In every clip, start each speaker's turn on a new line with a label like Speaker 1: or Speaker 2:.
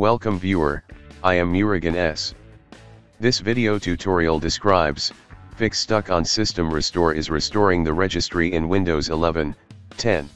Speaker 1: Welcome viewer, I am Murugan S. This video tutorial describes, fix stuck on system restore is restoring the registry in Windows 11, 10.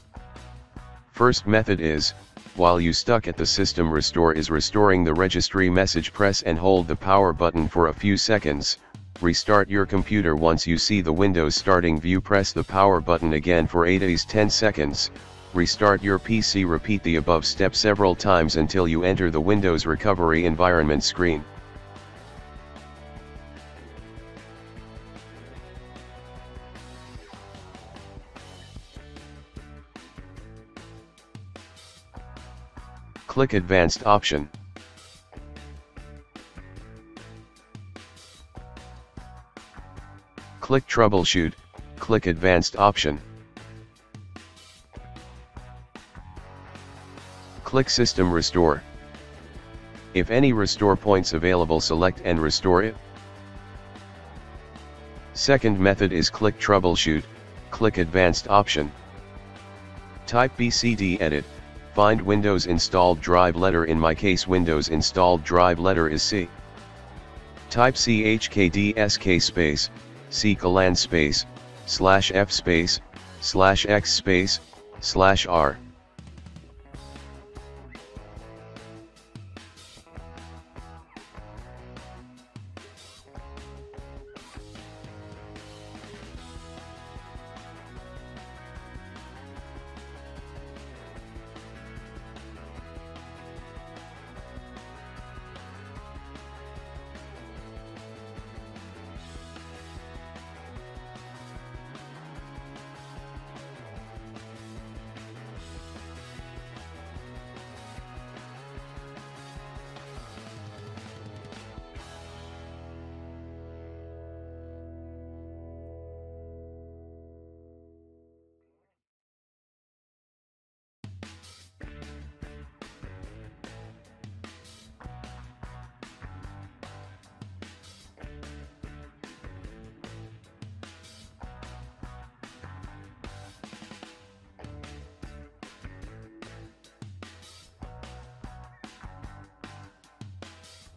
Speaker 1: First method is, while you stuck at the system restore is restoring the registry message press and hold the power button for a few seconds, restart your computer once you see the Windows starting view press the power button again for 8 days 10 seconds, restart your PC repeat the above step several times until you enter the Windows recovery environment screen. Click Advanced option. Click Troubleshoot, click Advanced option. Click System Restore. If any restore points available select and restore it. Second method is click Troubleshoot, click Advanced option. Type BCD edit, find Windows installed drive letter in my case Windows installed drive letter is C. Type CHKDSK space, C colon space, slash F space, slash X space, slash R.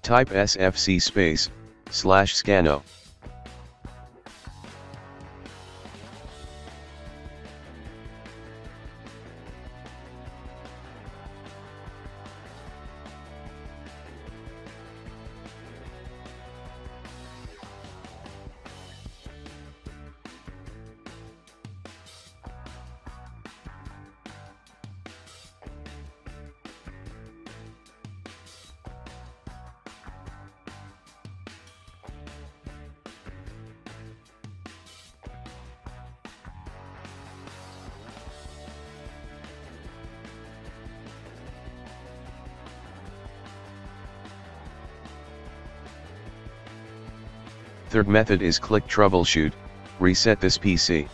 Speaker 1: Type sfc space, slash scannow. Third method is click troubleshoot, reset this PC.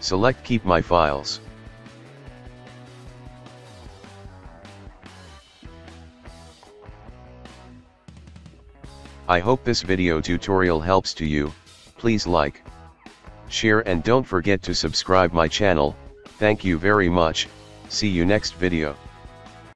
Speaker 1: Select keep my files. I hope this video tutorial helps to you, please like, share and don't forget to subscribe my channel, thank you very much, see you next video.